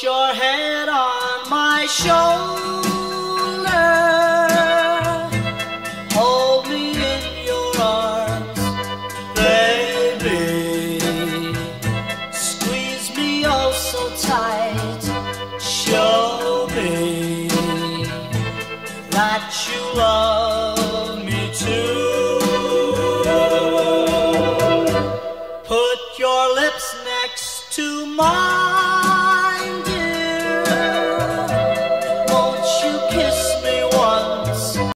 your head on my shoulder. Hold me in your arms, baby. Squeeze me oh so tight. Show me that you love me too. Put your lips next to mine.